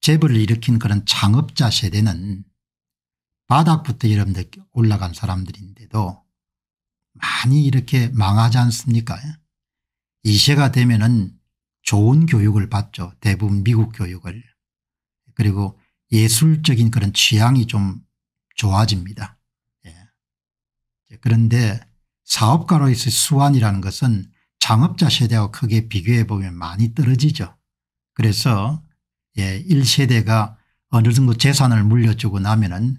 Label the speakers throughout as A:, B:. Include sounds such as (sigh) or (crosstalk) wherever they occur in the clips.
A: 재벌을 일으킨 그런 창업자 세대는 바닥부터 여러분들 올라간 사람들인데도 많이 이렇게 망하지 않습니까 이 세가 되면 은 좋은 교육을 받죠. 대부분 미국 교육을. 그리고 예술적인 그런 취향이 좀 좋아집니다. 예. 그런데 사업가로서의 수완이라는 것은 창업자 세대와 크게 비교해 보면 많이 떨어지죠. 그래서 예, 1세대가 어느 정도 재산을 물려주고 나면은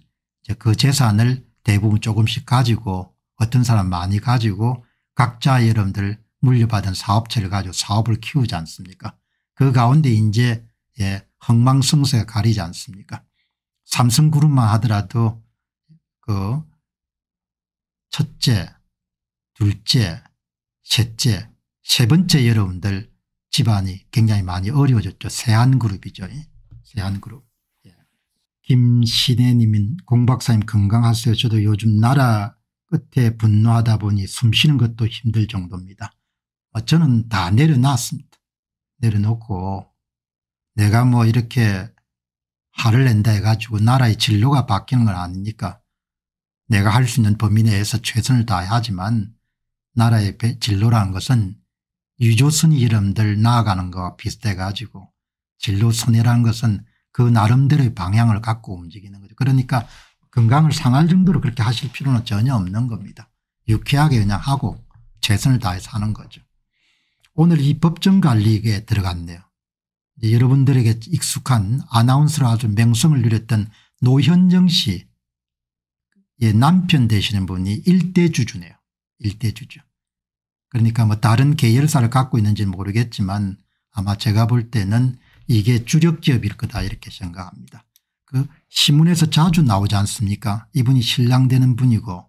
A: 그 재산을 대부분 조금씩 가지고 어떤 사람 많이 가지고 각자 여러분들 물려받은 사업체를 가지고 사업을 키우지 않습니까? 그 가운데 이제 예, 흥망성쇠가 가리지 않습니까? 삼성그룹만 하더라도 그 첫째 둘째 셋째 세 번째 여러분들 집안이 굉장히 많이 어려워졌죠. 세한그룹이죠. 세한그룹. 예. 김신혜님은 공박사님 건강하세요. 저도 요즘 나라 끝에 분노하다 보니 숨 쉬는 것도 힘들 정도입니다. 어, 저는 다 내려놨습니다. 내려놓고 내가 뭐 이렇게 화를 낸다 해가지고 나라의 진로가 바뀌는 건 아니니까 내가 할 수 있는 범위 내에서 최선을 다하지만 나라의 진로라는 것은 유조선이 여러분들 나아가는 것과 비슷해 가지고 진로선이라는 것은 그 나름대로의 방향을 갖고 움직이는 거죠. 그러니까 건강을 상할 정도로 그렇게 하실 필요는 전혀 없는 겁니다. 유쾌하게 그냥 하고 최선을 다해서 하는 거죠. 오늘 이 법정관리에 들어갔네요. 여러분들에게 익숙한 아나운서로 아주 명성을 누렸던 노현정 씨의 남편 되시는 분이 일대주주네요. 일대주주. 그러니까 뭐 다른 계열사를 갖고 있는지는 모르겠지만 아마 제가 볼 때는 이게 주력 기업일 거다 이렇게 생각합니다. 그 신문에서 자주 나오지 않습니까 이분이 신랑 되는 분이고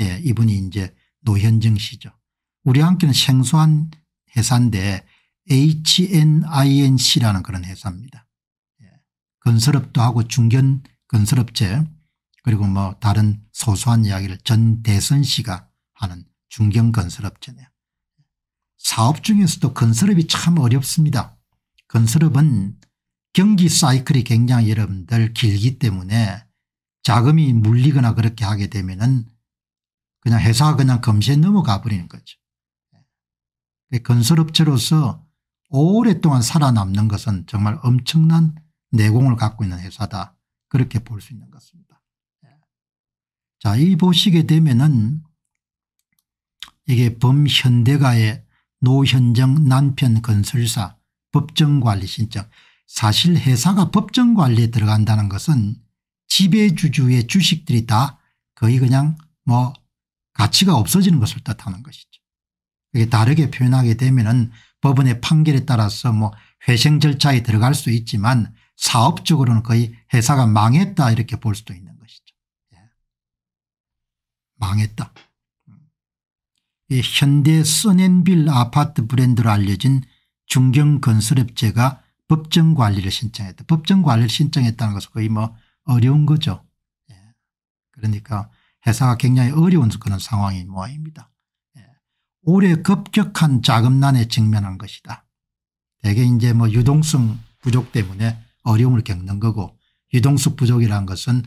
A: 예, 이분이 이제 노현정 씨죠. 우리 함께는 생소한 회사인데 HNINC라는 그런 회사입니다. 예. 건설업도 하고 중견 건설업체 그리고 뭐 다른 소소한 이야기를 전 대선 씨가 하는 중견 건설업체네요. 사업 중에서도 건설업이 참 어렵습니다. 건설업은 경기 사이클이 굉장히 여러분들 길기 때문에 자금이 물리거나 그렇게 하게 되면 은 그냥 회사가 그냥 검시에 넘어가 버리는 거죠. 그 건설업체로서 오랫동안 살아남는 것은 정말 엄청난 내공을 갖고 있는 회사다. 그렇게 볼 수 있는 것입니다. 자, 이 보시게 되면은 이게 범현대가의 노현정 남편 건설사 법정관리 신청 사실 회사가 법정관리에 들어간다는 것은 지배주주의 주식들이 다 거의 그냥 뭐 가치가 없어지는 것을 뜻하는 것이죠. 이게 다르게 표현하게 되면 법원의 판결에 따라서 뭐 회생 절차에 들어갈 수 있지만 사업적으로는 거의 회사가 망했다 이렇게 볼 수도 있는 것이죠. 예. 망했다. 현대 써넨빌 아파트 브랜드로 알려진 중경건설업체가 법정관리를 신청했다. 법정관리를 신청했다는 것은 거의 뭐 어려운 거죠. 예. 그러니까 회사가 굉장히 어려운 그런 상황인 모양입니다. 예. 올해 급격한 자금난에 직면한 것이다. 대개 이제 뭐 유동성 부족 때문에 어려움을 겪는 거고 유동성 부족이라는 것은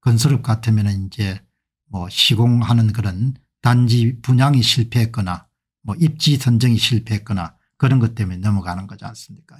A: 건설업 같으면 이제 뭐 시공하는 그런 단지 분양이 실패했거나 뭐 입지 선정이 실패했거나 그런 것 때문에 넘어가는 거지 않습니까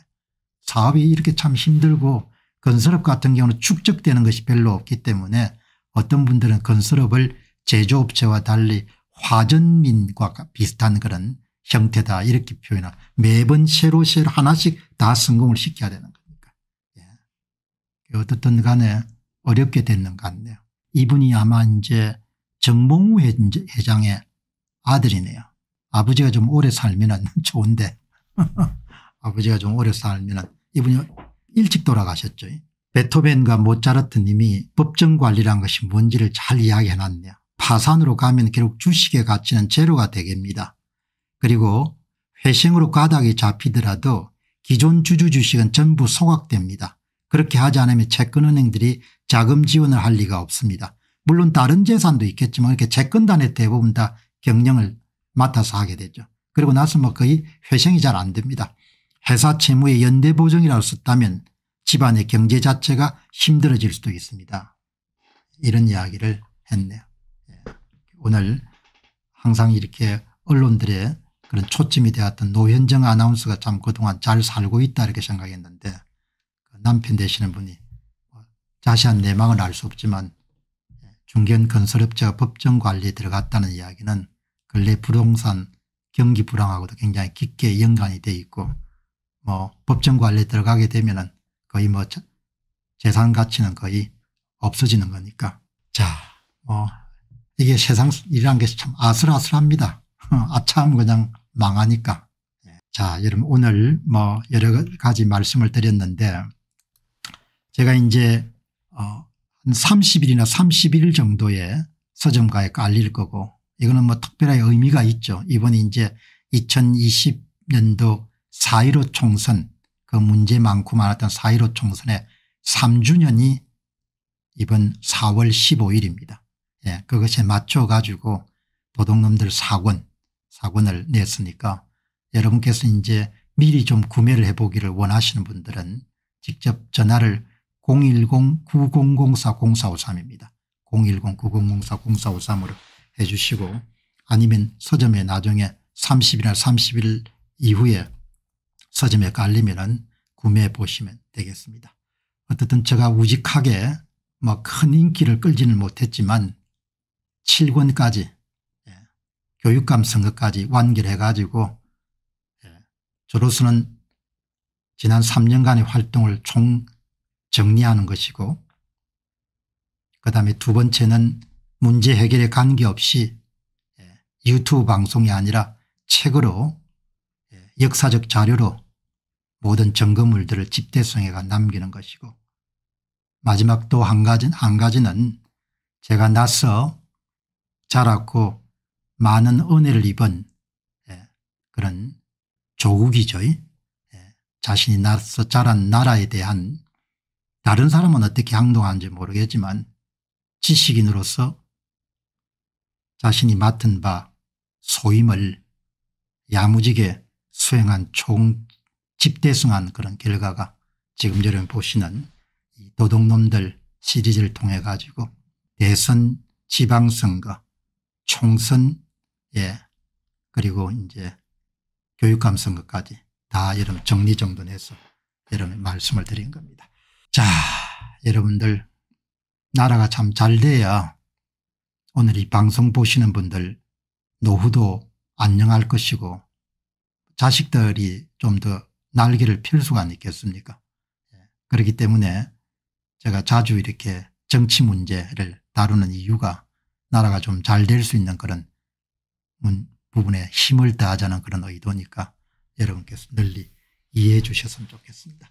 A: 사업이 이렇게 참 힘들고 건설업 같은 경우는 축적되는 것이 별로 없기 때문에 어떤 분들은 건설업을 제조업체와 달리 화전민과 비슷한 그런 형태다 이렇게 표현하 매번 새로 새로 하나씩 다 성공을 시켜야 되는 거니까. 예. 어떻든 간에 어렵게 됐는 것 같네요. 이분이 아마 이제 정몽우 회장의 아들이네요. 아버지가 좀 오래 살면 (laughs) 좋은데 (laughs) 아버지가 좀 오래 살면 이분이 일찍 돌아가셨죠. 베토벤과 모차르트 님이 법정관리란 것이 뭔지를 잘 이야기해 놨네요. 파산으로 가면 결국 주식의 가치는 제로가 되겠습니다. 그리고 회생으로 가닥이 잡히더라도 기존 주주 주식은 전부 소각됩니다. 그렇게 하지 않으면 채권은행들이 자금 지원을 할 리가 없습니다. 물론 다른 재산도 있겠지만 이렇게 채권단의 대부분 다 경영을 맡아서 하게 되죠. 그리고 나서 뭐 거의 회생이 잘 안 됩니다. 회사 채무의 연대보정이라고 썼다면 집안의 경제 자체가 힘들어질 수도 있습니다. 이런 이야기를 했네요. 예. 오늘 항상 이렇게 언론들의 그런 초점이 되었던 노현정 아나운서가 참 그동안 잘 살고 있다 이렇게 생각했는데 그 남편 되시는 분이 뭐 자세한 내막은 알 수 없지만 중견 건설업체가 법정 관리에 들어갔다는 이야기는 근래 부동산 경기 불황하고도 굉장히 깊게 연관이 돼 있고 뭐 법정 관리에 들어가게 되면 거의 뭐 재산 가치는 거의 없어지는 거니까 자 뭐 이게 세상 이란 게 참 아슬아슬합니다. (laughs) 아참 그냥 망하니까. 자 여러분 오늘 뭐 여러 가지 말씀을 드렸는데 제가 이제 어 한 30일이나 31일 정도의 서점가에 깔릴 거고 이거는 뭐 특별하게 의미가 있죠. 이번에 이제 2020년도 4.15 총선 그 문제 많고 많았던 4.15 총선의 3주년이 이번 4월 15일입니다. 예, 그것에 맞춰 가지고 도둑놈들 사권 사권을 냈으니까 여러분께서 이제 미리 좀 구매를 해보기를 원하시는 분들은 직접 전화를 010-9004-0453입니다. 010-9004-0453으로 해 주시고 아니면 서점에 나중에 30일이나 30일 이후에 서점에 깔리면 구매해 보시면 되겠습니다. 어떻든 제가 우직하게 뭐 큰 인기를 끌지는 못했지만 7권까지 예, 교육감 선거까지 완결해 가지고 예, 저로서는 지난 3년간의 활동을 총 정리하는 것이고 그다음에 두 번째는 문제 해결에 관계없이 예, 유튜브 방송이 아니라 책으로 예, 역사적 자료로 모든 점검물들을 집대성에가 남기는 것이고 마지막 또 한 가지, 한 가지는 제가 나서 자랐고 많은 은혜를 입은 예, 그런 조국이죠. 자신이 나서 자란 나라에 대한 다른 사람은 어떻게 행동하는지 모르겠지만 지식인으로서 자신이 맡은 바 소임을 야무지게 수행한 총 집대성한 그런 결과가 지금 여러분 보시는 도둑놈들 시리즈를 통해 가지고 대선 지방선거 총선 예 그리고 이제 교육감 선거까지 다 여러분 정리정돈해서 여러분 말씀을 드린 겁니다. 자 여러분들 나라가 참 잘 돼야 오늘 이 방송 보시는 분들 노후도 안녕할 것이고 자식들이 좀 더 날개를 펼 수가 있겠습니까 예. 그렇기 때문에 제가 자주 이렇게 정치 문제를 다루는 이유가 나라가 좀 잘 될 수 있는 그런 부분에 힘을 다하자는 그런 의도니까 여러분께서 널리 이해해 주셨으면 좋겠습니다.